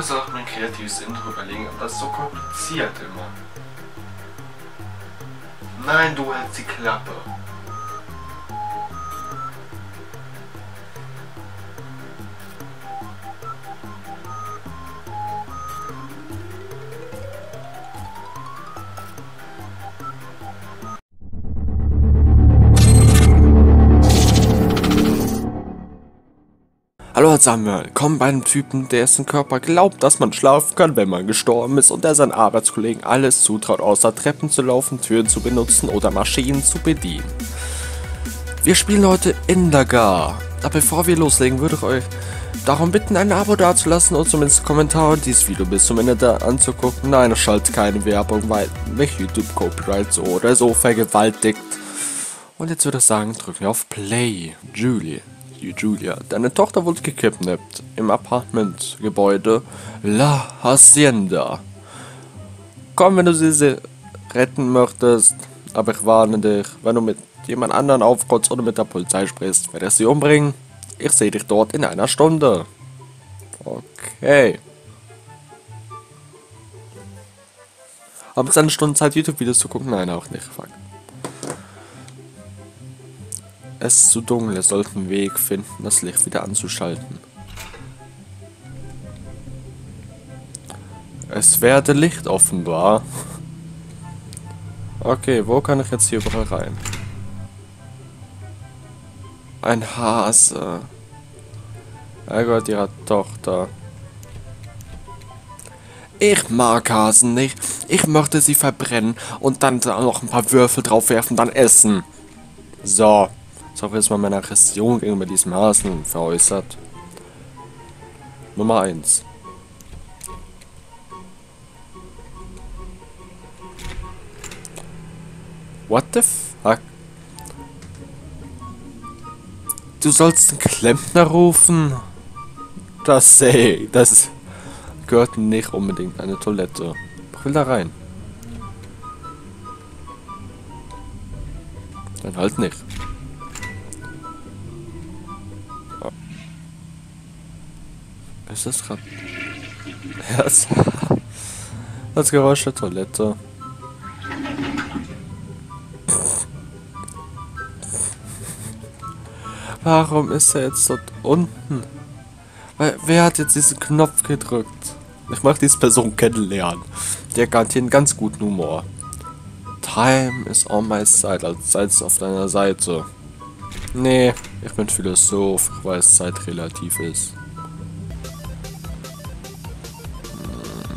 Sollte man ein kreatives Intro überlegen, aber das ist so kompliziert immer. Nein, du hältst die Klappe. Hallo zusammen, willkommen bei einem Typen, dessen Körper glaubt, dass man schlafen kann, wenn man gestorben ist und der seinen Arbeitskollegen alles zutraut, außer Treppen zu laufen, Türen zu benutzen oder Maschinen zu bedienen. Wir spielen heute Indagar. Aber bevor wir loslegen, würde ich euch darum bitten, ein Abo dazulassen und zumindest einen Kommentar und dieses Video bis zum Ende da anzugucken. Nein, es schaltet keine Werbung, weil mich YouTube Copyright so oder so vergewaltigt. Und jetzt würde ich sagen, drücken wir auf Play. Julie. Julia, deine Tochter wurde gekidnappt im Apartmentgebäude La Hacienda. Komm, wenn du sie retten möchtest, aber ich warne dich, wenn du mit jemand anderen aufkotzt oder mit der Polizei sprichst, werde ich sie umbringen. Ich sehe dich dort in einer Stunde. Okay. Haben wir eine Stunde Zeit, YouTube-Videos zu gucken? Nein, auch nicht. Fuck. Es ist zu dunkel, er sollte einen Weg finden, das Licht wieder anzuschalten. Es werde Licht offenbar. Okay, wo kann ich jetzt hier überall rein? Ein Hase. Er gehört ihrer Tochter. Ich mag Hasen nicht. Ich möchte sie verbrennen und dann noch ein paar Würfel drauf werfen, dann essen. So. Ich habe jetzt mal meine Aggression gegenüber diesem Hasen veräußert. Nummer 1. What the fuck? Du sollst einen Klempner rufen? Das, ey, das gehört nicht unbedingt eine Toilette. Ich da rein. Dann halt nicht. Ist das gerade... Das, das Geräusch der Toilette. Warum ist er jetzt dort unten? Weil, wer hat jetzt diesen Knopf gedrückt? Ich mag diese Person kennenlernen. Der garantiert einen ganz guten Humor. Time is on my side, als Zeit ist auf deiner Seite. Nee, ich bin Philosoph, weiß, Zeit relativ ist.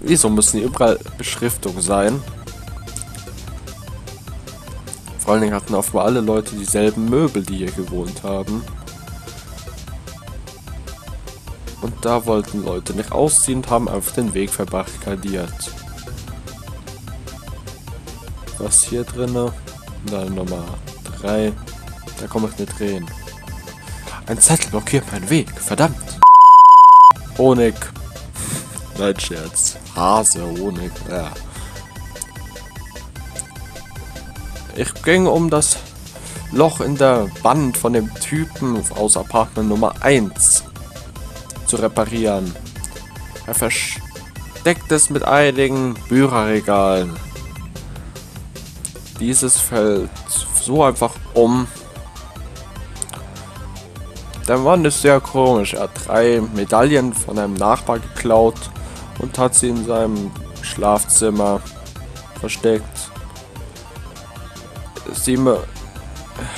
Wieso müssen hier überall Beschriftungen sein? Vor allen Dingen hatten offenbar alle Leute dieselben Möbel, die hier gewohnt haben. Und da wollten Leute nicht ausziehen und haben einfach den Weg verbarrikadiert. Was hier drinne? Na, Nummer 3. Da komme ich nicht rein. Ein Zettel blockiert meinen Weg. Verdammt. Honig. Nein, Scherz. Hase, Honig, ja. Ich ging um das Loch in der Wand von dem Typen aus Apartment Nummer 1 zu reparieren. Er versteckt es mit einigen Bücherregalen. Dieses fällt so einfach um. Der Mann ist sehr komisch. Er hat drei Medaillen von einem Nachbar geklaut und hat sie in seinem Schlafzimmer versteckt. Sie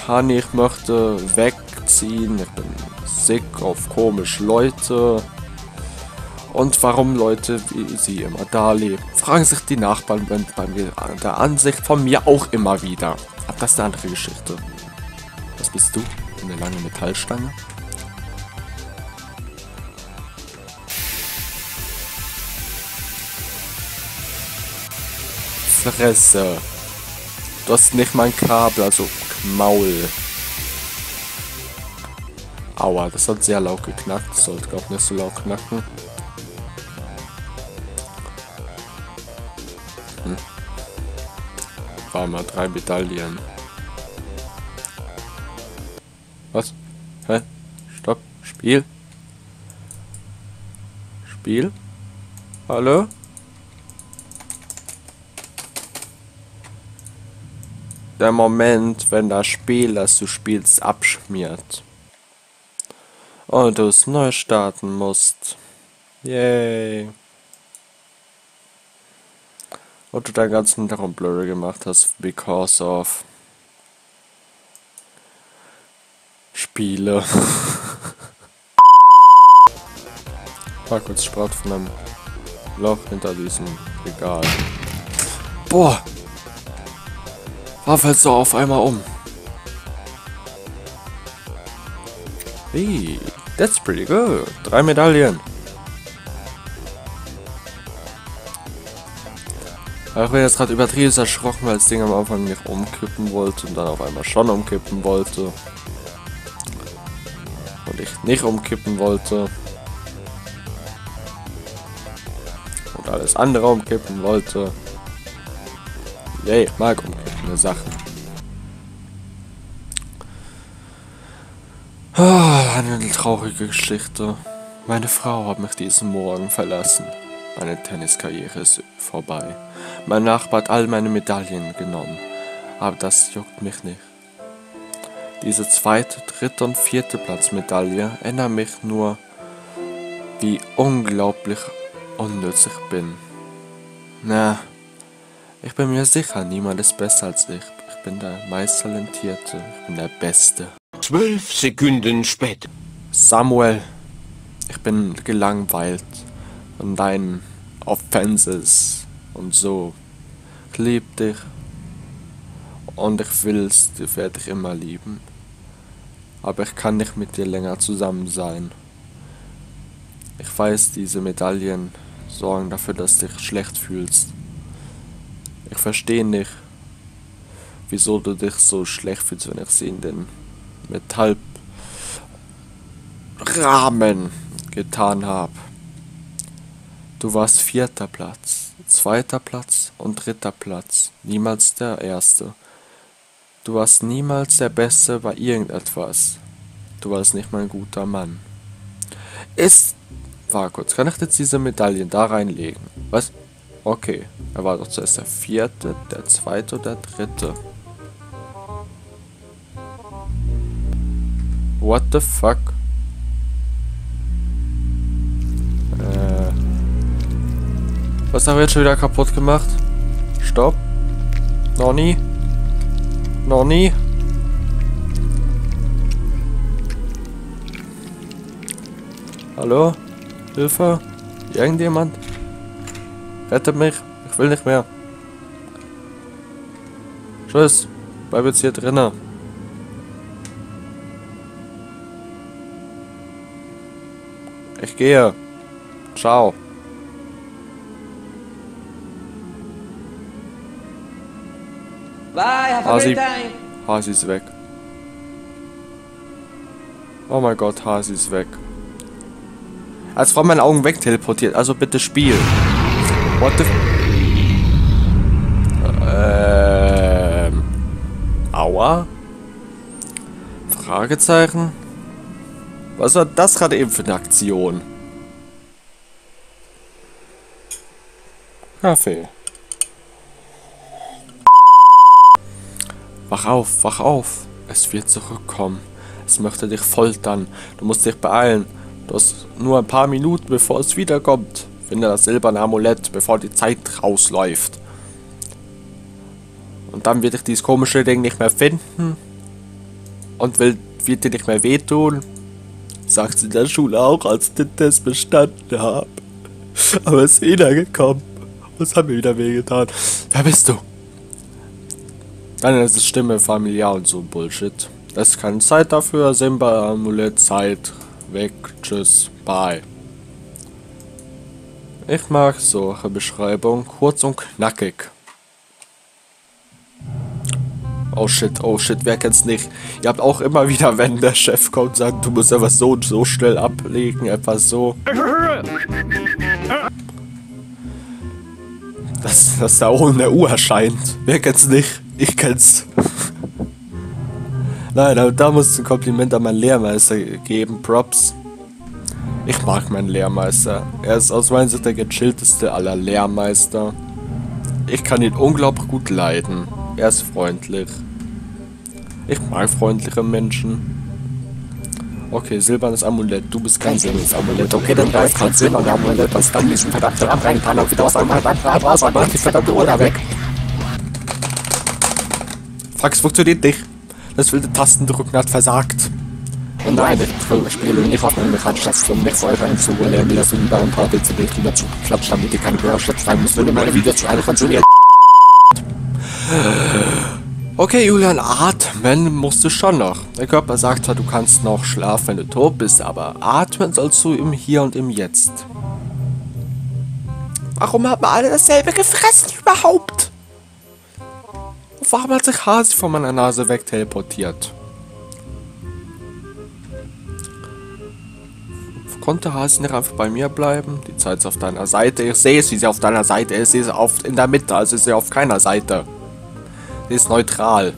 Hani, ich möchte wegziehen. Ich bin sick auf komische Leute. Und warum Leute wie sie immer da leben, fragen sich die Nachbarn bei, der Ansicht von mir auch immer wieder. Aber das ist eine andere Geschichte. Was bist du? Eine lange Metallstange? Fresse. Du hast nicht mal ein Kabel, also Maul. Aua, das hat sehr laut geknackt. Sollte auch nicht so laut knacken. Hm. War mal drei Medaillen. Was? Hä? Stopp. Spiel? Spiel? Hallo? Der Moment, wenn das Spiel, das du spielst, abschmiert. Und du es neu starten musst. Yay. Und du deinen ganzen darum blöde gemacht hast, because of Spiele. War kurz Sport von einem Loch hinter diesem Regal. Boah! War fällt so auf einmal um. Hey, that's pretty good. Drei Medaillen. Ich bin jetzt gerade übertrieben erschrocken, weil das Ding am Anfang nicht umkippen wollte und dann auf einmal schon umkippen wollte. Und ich nicht umkippen wollte. Und alles andere umkippen wollte. Yay, mag umkippende Sachen. Ah, eine traurige Geschichte. Meine Frau hat mich diesen Morgen verlassen. Meine Tenniskarriere ist vorbei. Mein Nachbar hat all meine Medaillen genommen. Aber das juckt mich nicht. Diese zweite, dritte und vierte Platzmedaille erinnert mich nur, wie unglaublich unnütz ich bin. Na, ich bin mir sicher, niemand ist besser als ich. Ich bin der meist talentierte, ich bin der Beste. Zwölf Sekunden später. Samuel, ich bin gelangweilt von deinen Offenses und so. Ich lieb dich. Und ich will's, dich werde ich immer lieben. Aber ich kann nicht mit dir länger zusammen sein. Ich weiß, diese Medaillen sorgen dafür, dass du dich schlecht fühlst. Ich verstehe nicht, wieso du dich so schlecht fühlst, wenn ich sie in den Metallrahmen getan habe. Du warst vierter Platz, zweiter Platz und dritter Platz, niemals der erste. Du warst niemals der Beste bei irgendetwas. Du warst nicht mal ein guter Mann. Ist. War kurz, kann ich jetzt diese Medaillen da reinlegen? Was? Okay, er war doch zuerst der vierte, der zweite oder der dritte. What the fuck? Äh. Was haben wir jetzt schon wieder kaputt gemacht? Stopp. Noch nie. Hallo? Hilfe? Irgendjemand? Rettet mich. Ich will nicht mehr. Tschüss. Bleib jetzt hier drinnen. Ich gehe. Ciao. Bye, have a Hasi. Hasi ist weg. Oh mein Gott, Hasi ist weg. Als von meinen Augen weg teleportiert, also bitte Spiel. What the... Ähm... Aua? Fragezeichen? Was war das gerade eben für eine Aktion? Kaffee. Wach auf, wach auf. Es wird zurückkommen. Es möchte dich foltern. Du musst dich beeilen. Du hast nur ein paar Minuten, bevor es wiederkommt. Finde das silberne Amulett, bevor die Zeit rausläuft. Und dann wird dich dieses komische Ding nicht mehr finden. Und will, wird dir nicht mehr wehtun. Sagt sie in der Schule auch, als ich den Test bestanden habe. Aber es ist wieder gekommen. Es hat mir wieder wehgetan. Wer bist du? Dann ist es Stimme familiar und so Bullshit. Es ist keine Zeit dafür. Simba, Amulett, Zeit. Weg. Tschüss. Bye. Ich mag solche Beschreibungen. Kurz und knackig. Oh shit, oh shit, wer kennt's nicht? Ihr habt auch immer wieder, wenn der Chef kommt, sagt, du musst etwas so und so schnell ablegen, etwas so. Dass das da oben der Uhr erscheint. Wer kennt's nicht? Ich kenn's. Nein, aber da muss ein Kompliment an meinen Lehrmeister geben. Props. Ich mag meinen Lehrmeister. Er ist aus meiner Sicht der gechillteste aller Lehrmeister. Ich kann ihn unglaublich gut leiden. Er ist freundlich. Ich mag freundliche Menschen. Okay, silbernes Amulett. Du bist kein silbernes Amulett. Okay, dann greif kein silbernes Amulett, was dann diesen verdammten abbrennen kann und wieder aus einem raus, aber die verdammte Uhr da weg. Es funktioniert nicht. Das wilde Tastendrücken hat versagt. Und nein, ich spiele nicht auf meine Mechanstation mit Feuer einzuholen, mir das über ein paar DCD drüber zugeklatscht, damit ihr keine Gehörschutz rein müsst, wenn meine Videos zu einer funktioniert. Okay, Julian, atmen musst du schon noch. Der Körper sagt zwar, du kannst noch schlafen, wenn du tot bist, aber atmen sollst du im Hier und im Jetzt. Warum haben alle dasselbe gefressen überhaupt? Warum hat sich Hasi von meiner Nase weg Konnte Hasi nicht einfach bei mir bleiben? Die Zeit ist auf deiner Seite. Ich sehe es, wie sie auf deiner Seite ist. Sie ist auf, in der Mitte, also ist sie auf keiner Seite. Sie ist neutral.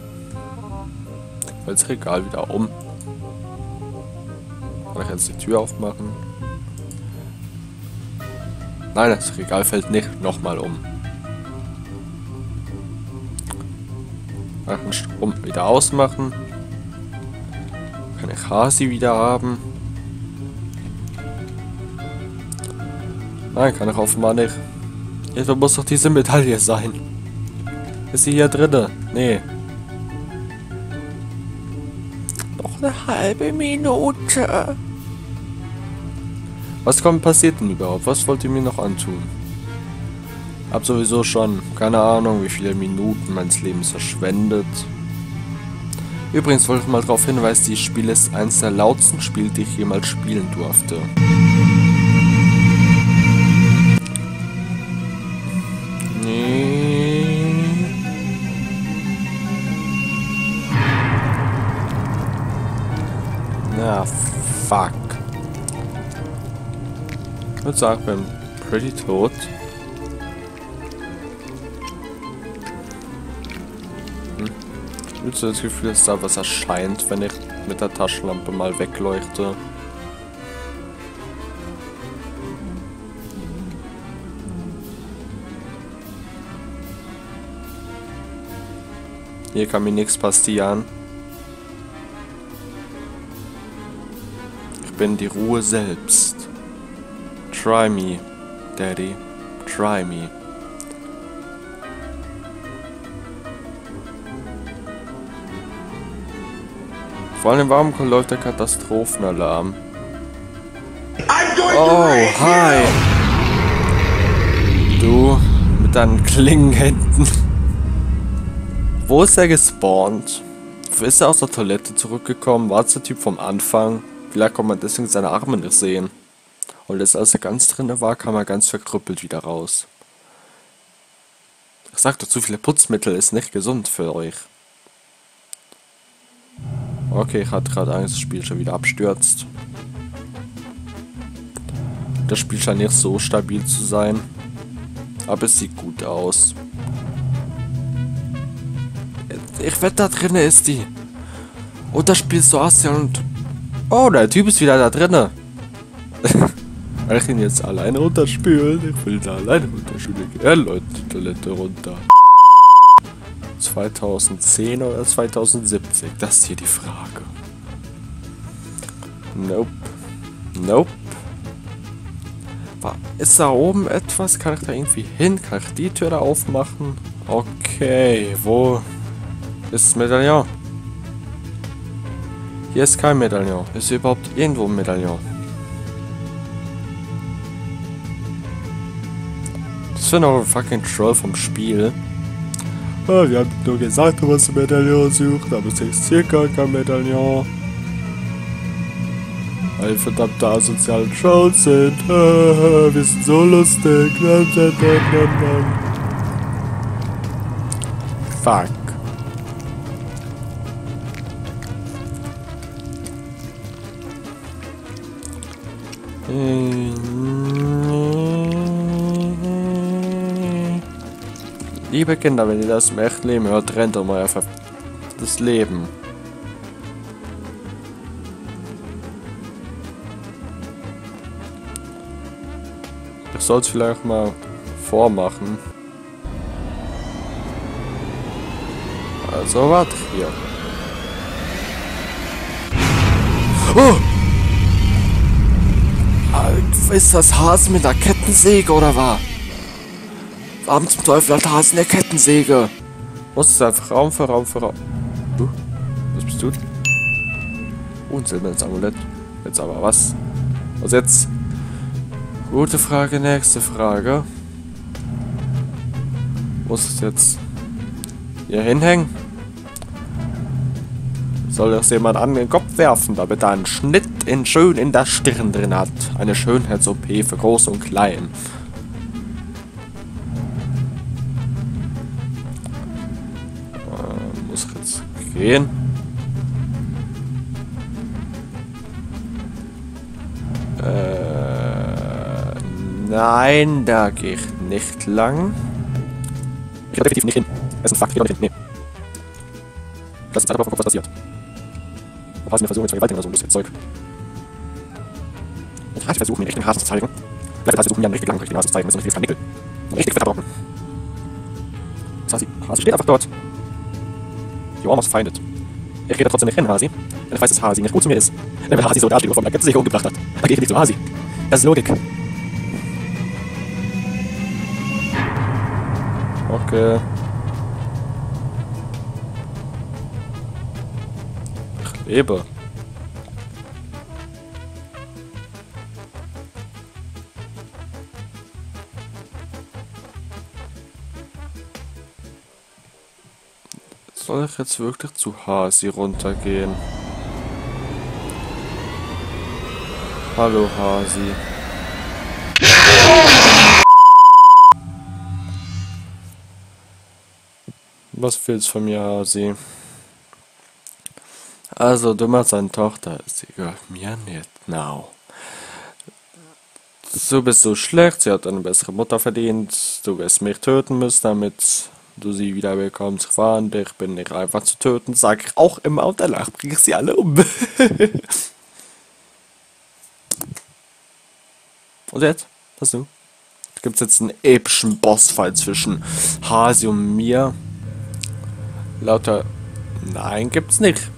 Will das Regal wieder um. Kann ich jetzt die Tür aufmachen? Nein, das Regal fällt nicht nochmal um. Kann ich den Strom wieder ausmachen? Kann ich Hasi wieder haben? Nein, kann ich offenbar nicht. Jetzt muss doch diese Medaille sein. Ist sie hier drinne? Nee. Noch eine halbe Minute. Was kommt passiert denn überhaupt? Was wollt ihr mir noch antun? Hab sowieso schon keine Ahnung, wie viele Minuten meines Lebens verschwendet. Übrigens wollte ich mal darauf hinweisen, dieses Spiel ist eines der lautsten Spiele, die ich jemals spielen durfte. Fuck. Ich sagen, ich bin pretty tot. Hm. Ich habe das Gefühl, dass da was erscheint, wenn ich mit der Taschenlampe mal wegleuchte. Hier kann mir nichts passieren. Bin die Ruhe selbst. Try me, Daddy. Try me. Vor allem, warum läuft der Katastrophenalarm? Oh, hi. Du mit deinen Klingenhänden. Wo ist er gespawnt? Ist er aus der Toilette zurückgekommen? War es der Typ vom Anfang? Vielleicht kann man deswegen seine Arme nicht sehen. Und jetzt, als er ganz drinne war, kam er ganz verkrüppelt wieder raus. Ich sag doch, zu viele Putzmittel ist nicht gesund für euch. Okay, ich hatte gerade Angst, das Spiel schon wieder abstürzt. Das Spiel scheint nicht so stabil zu sein. Aber es sieht gut aus. Ich wette, da drinnen ist die. Und das Spiel ist so asien und... Oh, der Typ ist wieder da drinnen. Weil ich ihn jetzt alleine runterspülen. Ich will da alleine runterspülen. Ja, Leute, die Toilette runter. 2010 oder 2070? Das ist hier die Frage. Nope. Nope. Ist da oben etwas? Kann ich da irgendwie hin? Kann ich die Tür da aufmachen? Okay, wo ist Medaillon? Hier ist kein Medaillon. Ist hier überhaupt irgendwo ein Medaillon? Das ist noch ein fucking Troll vom Spiel. Ah, wir haben nur gesagt, du hast ein Medaillon sucht, aber es existiert gar kein Medaillon. Weil verdammte asoziale Trolls sind. wir sind so lustig. Fuck. Liebe Kinder, wenn ihr das im echten Leben hört, trennt um euer das Leben. soll es vielleicht mal vormachen. Also, warte hier. Oh! Ist das Hase mit der Kettensäge oder was? Warum zum Teufel hat Hase eine Kettensäge? Muss es einfach Raum für Raum für Raum. Du? Was bist du? Oh, ein silbernes Amulett. Jetzt aber was? Was jetzt? Gute Frage, nächste Frage. Muss es jetzt hier hinhängen? Soll das jemand an den Kopf werfen, damit er einen Schnitt in schön in der Stirn drin hat? Eine Schönheits-OP für Groß und Klein. Äh, muss jetzt gehen. Äh, nein, da geht nicht lang. Ich definitiv nicht hin. Es ist ein Fakt, ich nicht hin. Nee. Das ist einfach was passiert. Was versuchen, zu vergewaltigen oder so ein bisschen Zeug. Ich hasse versuchen, mir echt den Hasen zu zeigen. Vielleicht versuchen, mir einen richtig langen richtigen Hasen zu zeigen, mit so einem richtigen Nickel. Richtig fetter Brocken. Das Hasi, Hasi steht einfach dort. You almost find it. Ich gehe da trotzdem nicht hin, Hasi. Denn ich weiß, dass Hasi nicht gut zu mir ist. Denn wenn Hasi so dasteht und von der Kettensäge umgebracht hat, dann gehe ich nicht zu Hasi. Das ist Logik. Okay. Lebe. Soll ich jetzt wirklich zu Hasi runtergehen? Hallo Hasi. Was willst von mir, Hasi? Also, du machst eine Tochter, sie gehört mir nicht, now. Du bist so schlecht, sie hat eine bessere Mutter verdient, du wirst mich töten müssen, damit du sie wieder bekommst. War ich bin nicht einfach zu töten, sag ich auch immer und danach bringe ich sie alle um. und jetzt? Was du? Gibt es jetzt einen epischen Bossfight zwischen Hasi und mir? Lauter. Nein, gibt's nicht.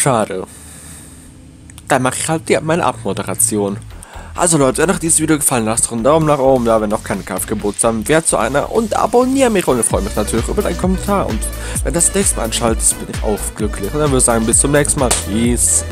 Schade. Dann mache ich halt die, meine Abmoderation. Also Leute, wenn euch dieses Video gefallen hat, lasst einen Daumen nach oben da, wenn noch keine Kaufgebote haben, wer zu einer und abonniere mich und ich freue mich natürlich über deinen Kommentar und wenn das nächste Mal anschaltet, bin ich auch glücklich und dann würde ich sagen, bis zum nächsten Mal. Peace.